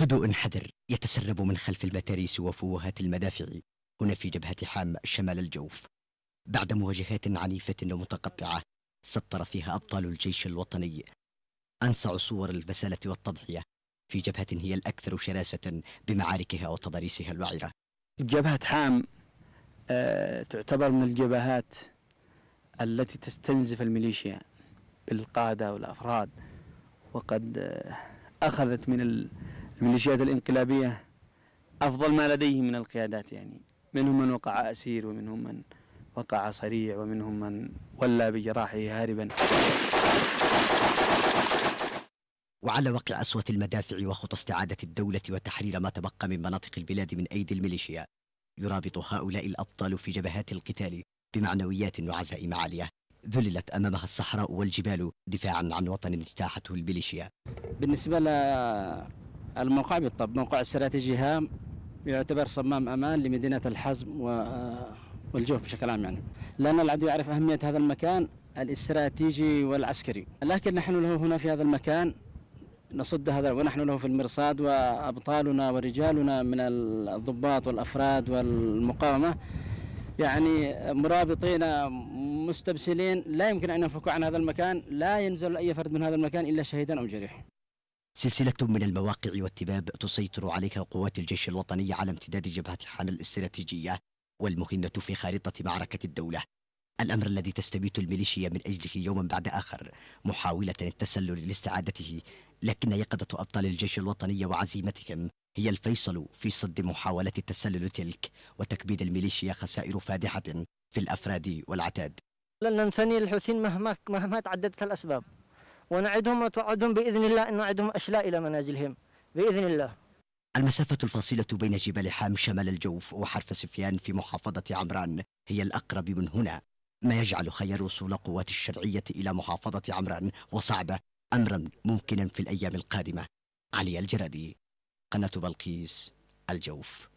هدوء حذر يتسرب من خلف المتاريس وفوهات المدافع. هنا في جبهة حام شمال الجوف. بعد مواجهات عنيفة ومتقطعة سطر فيها أبطال الجيش الوطني. أنسع صور البسالة والتضحية. في جبهة هي الأكثر شراسة بمعاركها وتضاريسها الوعرة. جبهة حام آه، تعتبر من الجبهات التي تستنزف الميليشيا بالقادة والأفراد وقد آه، أخذت من الميليشيات الانقلابية أفضل ما لديه من القيادات يعني. منهم من وقع أسير ومنهم من وقع صريع ومنهم من ولى بجراحه هاربا. وعلى وقع أسوة المدافع وخطى استعادة الدولة وتحرير ما تبقى من مناطق البلاد من أيدي الميليشيا يرابط هؤلاء الأبطال في جبهات القتال بمعنويات وعزائم عالية ذللت أمامها الصحراء والجبال دفاعا عن وطن اجتاحته الميليشيا. بالنسبة للموقع بالطبع موقع استراتيجي هام يعتبر صمام أمان لمدينة الحزم والجوف بشكل عام يعني. لأن العدو يعرف أهمية هذا المكان الاستراتيجي والعسكري. لكن نحن له هنا في هذا المكان نصد هذا ونحن له في المرصاد وأبطالنا ورجالنا من الضباط والأفراد والمقاومة. يعني مرابطين مستبسلين لا يمكن أن ينفكوا عن هذا المكان لا ينزل أي فرد من هذا المكان إلا شهيدا أو جريح سلسلة من المواقع والتباب تسيطر عليها قوات الجيش الوطني على امتداد جبهة حامل الاستراتيجية والمهمة في خارطة معركة الدولة. الأمر الذي تستبيت الميليشيا من أجله يوما بعد آخر محاولة التسلل لاستعادته. لكن يقظة أبطال الجيش الوطني وعزيمتهم هي الفيصل في صد محاولة التسلل تلك وتكبيد الميليشيا خسائر فادحة في الأفراد والعتاد. لن ننثني الحوثيين مهما مهما تعددت الأسباب. ونعدهم وتوعدهم بإذن الله أن نعدهم أشلاء إلى منازلهم. بإذن الله. المسافة الفاصلة بين جبال حام شمال الجوف وحرف سفيان في محافظة عمران هي الأقرب من هنا. ما يجعل خير وصول قوات الشرعية إلى محافظة عمران وصعبة أمرا ممكنا في الأيام القادمة. علي الجرادي قناة بلقيس الجوف.